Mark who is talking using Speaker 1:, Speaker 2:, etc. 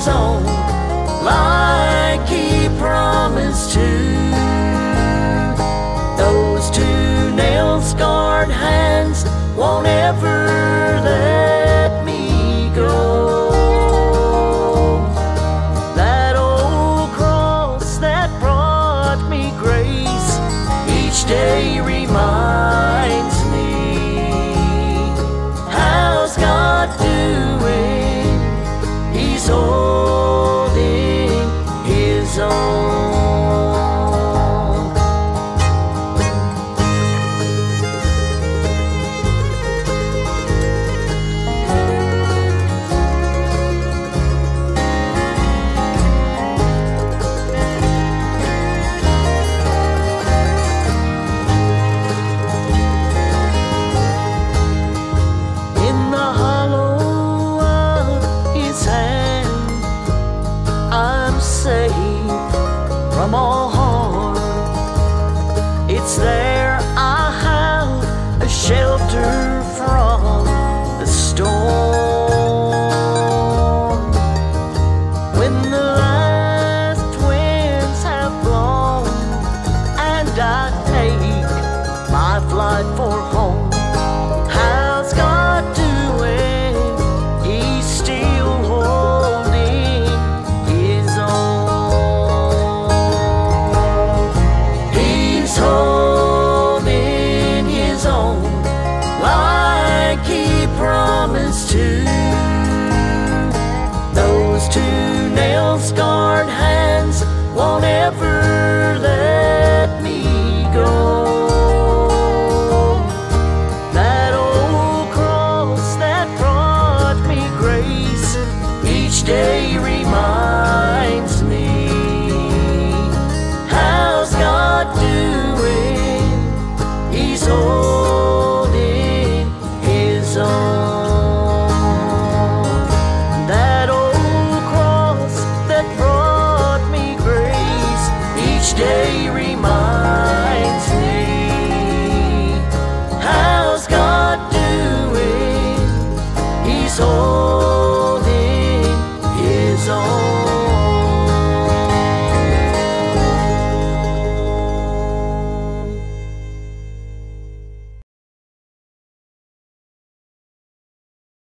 Speaker 1: his own, like he promised to. Those two nail scarred hands won't ever. from all harm. It's there. two, those two nail-scarred hands won't ever let me go. That old cross that brought me grace each day reminds